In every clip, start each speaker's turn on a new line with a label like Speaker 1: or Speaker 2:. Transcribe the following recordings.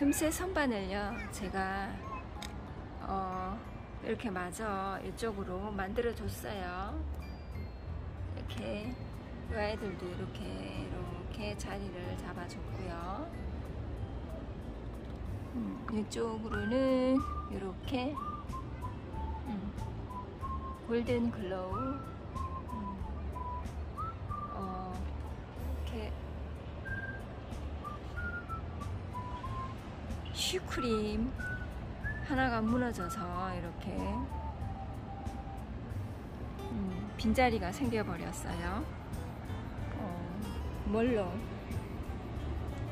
Speaker 1: 틈새 선반을요 제가 어, 이렇게 마저 이쪽으로 만들어 줬어요. 이렇게 이 아이들도 이렇게 이렇게 자리를 잡아 줬고요. 음, 이쪽으로는 이렇게 음, Golden Glow 음, 어, 이렇게 슈크림 하나가 무너져서 이렇게 음, 빈자리가 생겨버렸어요. 어, 뭘로?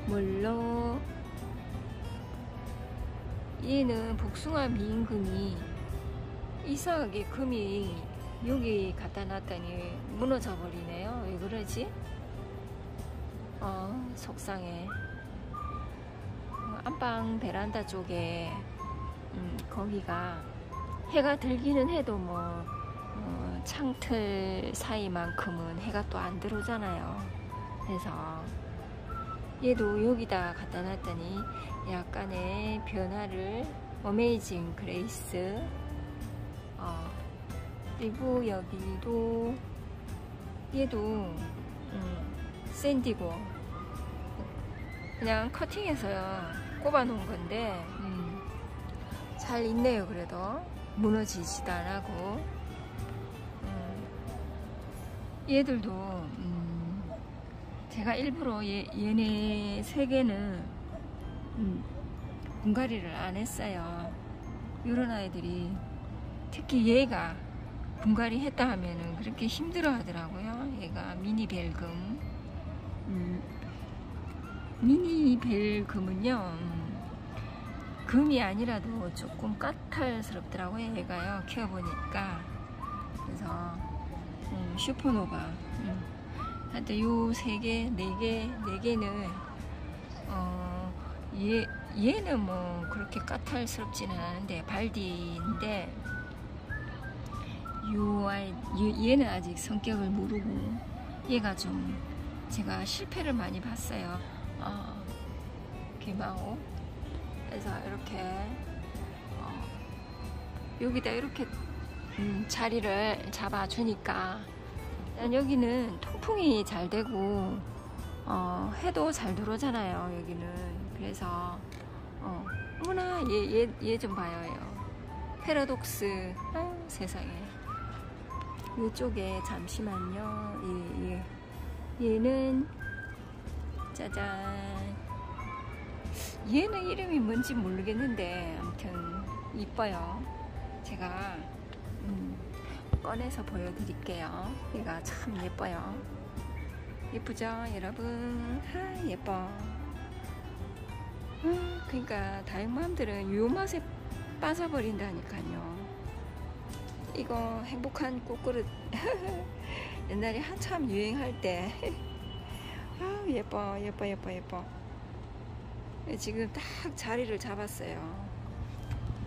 Speaker 1: 뭘로? 얘는 복숭아 미인금이 이상하게 금이 여기 갖다 놨더니 무너져 버리네요. 왜 그러지? 어, 속상해. 안방 베란다 쪽에 음, 거기가 해가 들기는 해도 뭐 어, 창틀 사이만큼은 해가 또 안 들어오잖아요. 그래서 얘도 여기다 갖다 놨더니 약간의 변화를 Amazing Grace 어, 그리고 여기도 얘도 음, 샌디고 그냥 커팅해서요 꼽아 놓은 건데 음, 잘 있네요 그래도. 무너지지도 않고. 음, 얘들도 음, 제가 일부러 얘, 얘네 세 개는 음, 분갈이를 안 했어요. 이런 아이들이 특히 얘가 분갈이 했다 하면은 그렇게 힘들어 하더라고요. 얘가 미니 벨금. 음, 미니 벨 금은요 음, 금이 아니라도 조금 까탈스럽더라고요 얘가요. 키워보니까. 그래서 음, 슈퍼노바. 음. 하여튼 요 세 개, 네 개, 네 개는 어, 얘, 얘는 뭐 그렇게 까탈스럽지는 않은데 발디인데 요 아이 얘는 아직 성격을 모르고 얘가 좀 제가 실패를 많이 봤어요 어, 기마오 그래서 이렇게 어, 여기다 이렇게 음, 자리를 잡아주니까 여기는 통풍이 잘 되고 어, 해도 잘 들어오잖아요 여기는 그래서 어, 어머나 얘 얘 좀 봐요 얘. 패러독스 아유, 세상에 이쪽에 잠시만요 예, 예. 얘는 짜잔. 얘는 이름이 뭔지 모르겠는데 아무튼 이뻐요. 제가 음, 꺼내서 보여드릴게요. 얘가 참 예뻐요. 예쁘죠 여러분? 하 예뻐. 아, 그러니까 다육맘들은 요 맛에 빠져버린다니까요. 이거 행복한 꽃그릇 옛날에 한참 유행할 때 아 예뻐 예뻐 예뻐 예뻐. 지금 딱 자리를 잡았어요.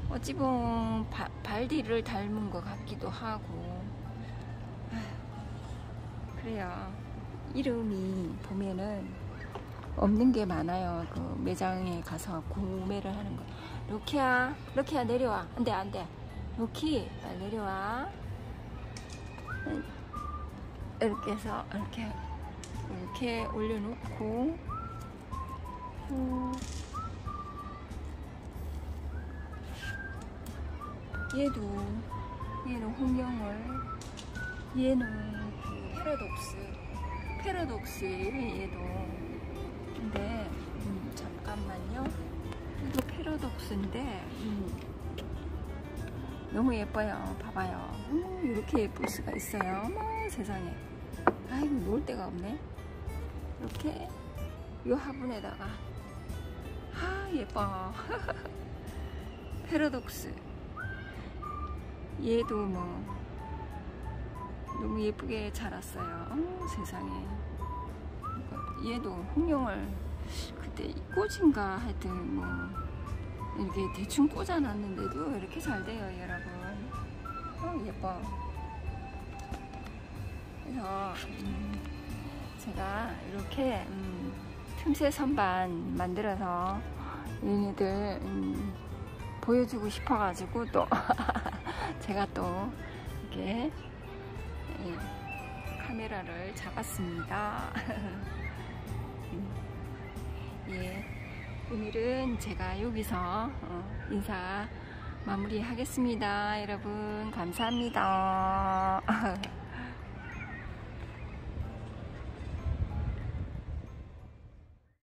Speaker 1: 어찌 보면 바, 발디를 닮은 것 같기도 하고. 그래요. 이름이 보면은 없는 게 많아요. 그 매장에 가서 구매를 하는 거. 로키야 로키야 내려와. 안돼 안돼. 로키 빨리 내려와. 이렇게 해서 이렇게 이렇게 올려놓고. 음, 얘도 얘는 홍경을 얘는 그 패러독스 패러독스예요 얘도. 근데 음, 잠깐만요. 이거 패러독스인데 음, 너무 예뻐요. 봐봐요. 음, 이렇게 예쁠 수가 있어요. 어머 세상에. 아이고 놓을 데가 없네 이렇게 요 화분에다가. 아 예뻐. 패러독스. 얘도 뭐 너무 예쁘게 자랐어요. 어, 세상에. 얘도 홍룡을 그때 꽃인가 하여튼 뭐 이렇게 대충 꽂아놨는데도 이렇게 잘 돼요 여러분. 어, 예뻐. 그래서 음, 제가 이렇게 음, 틈새 선반 만들어서 얘네들 음, 보여주고 싶어가지고 또 제가 또 이렇게 예, 카메라를 잡았습니다. 음, 예, 오늘은 제가 여기서 어, 인사 마무리하겠습니다. 여러분 감사합니다.